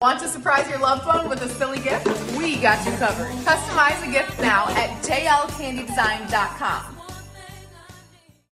Want to surprise your loved one with a silly gift? We got you covered. Customize a gift now at jlcandydesign.com.